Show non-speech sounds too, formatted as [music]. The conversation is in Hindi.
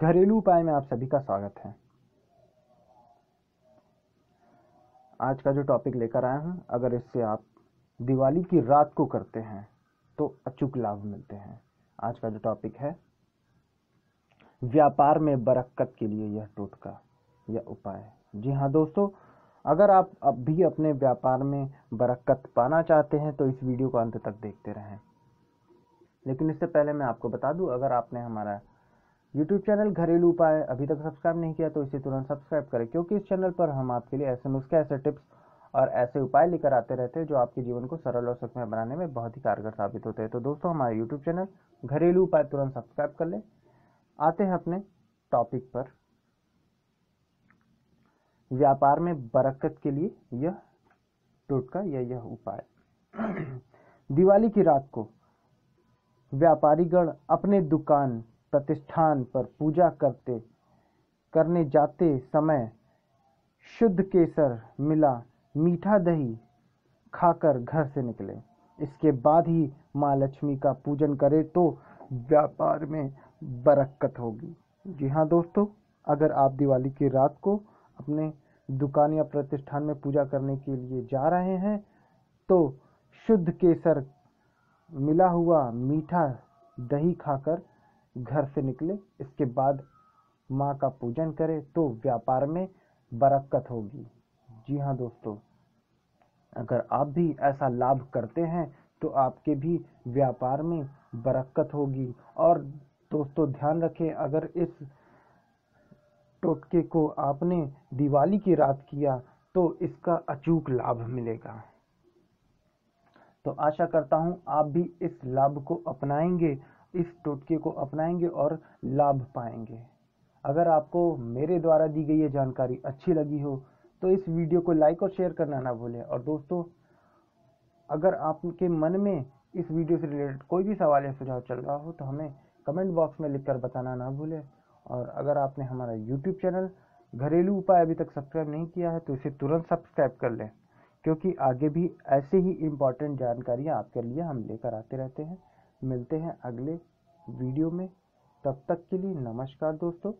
घरेलू उपाय में आप सभी का स्वागत है। आज का जो टॉपिक लेकर आया हूँ, अगर इससे आप दिवाली की रात को करते हैं तो अचूक लाभ मिलते हैं। आज का जो टॉपिक है, व्यापार में बरक्कत के लिए यह टोटका या उपाय। जी हाँ दोस्तों, अगर आप अब भी अपने व्यापार में बरक्कत पाना चाहते हैं तो इस वीडियो को अंत तक देखते रहें। लेकिन इससे पहले मैं आपको बता दूँ, अगर आपने हमारा यूट्यूब चैनल घरेलू उपाय अभी तक सब्सक्राइब नहीं किया तो इसे तुरंत सब्सक्राइब करें, क्योंकि इस चैनल पर हम आपके लिए ऐसे नुस्खे, ऐसे टिप्स और ऐसे उपाय लेकर आते रहते हैं जो आपके जीवन को सरल और सुखमय बनाने में बहुत ही कारगर साबित होते हैं। तो दोस्तों, हमारे यूट्यूब चैनल घरेलू उपाय तुरंत सब्सक्राइब कर लें। आते हैं अपने टॉपिक पर। व्यापार में बरकत के लिए यह टोटका या यह उपाय। [clears throat] दिवाली की रात को व्यापारीगण अपने दुकान प्रतिष्ठान पर पूजा करते, करने जाते समय शुद्ध केसर मिला, मीठा दही खाकर घर से निकले। इसके बाद ही माँ लक्ष्मी का पूजन करे तो व्यापार में बरकत होगी। जी हाँ दोस्तों, अगर आप दिवाली की रात को अपने दुकान या प्रतिष्ठान में पूजा करने के लिए जा रहे हैं तो शुद्ध केसर मिला हुआ मीठा दही खाकर घर से निकले, इसके बाद माँ का पूजन करें तो व्यापार में बरकत होगी। जी हाँ दोस्तों, अगर आप भी ऐसा लाभ करते हैं तो आपके भी व्यापार में बरकत होगी। और दोस्तों, ध्यान रखें, अगर इस टोटके को आपने दिवाली की रात किया तो इसका अचूक लाभ मिलेगा। तो आशा करता हूँ आप भी इस लाभ को अपनाएँगे। इस टोटके को अपनाएँगे और लाभ पाएँगे। अगर आपको मेरे द्वारा दी गई ये जानकारी अच्छी लगी हो तो इस वीडियो को लाइक और शेयर करना ना भूलें। और दोस्तों, अगर आपके मन में इस वीडियो से रिलेटेड कोई भी सवाल या सुझाव चल रहा हो तो हमें कमेंट बॉक्स में लिखकर बताना ना भूलें। और अगर आपने हमारा यूट्यूब चैनल घरेलू उपाय अभी तक सब्सक्राइब नहीं किया है तो इसे तुरंत सब्सक्राइब कर लें, क्योंकि आगे भी ऐसे ही इंपॉर्टेंट जानकारियाँ आपके लिए हम लेकर आते रहते हैं। मिलते हैं अगले वीडियो में। तब तक के लिए नमस्कार दोस्तों।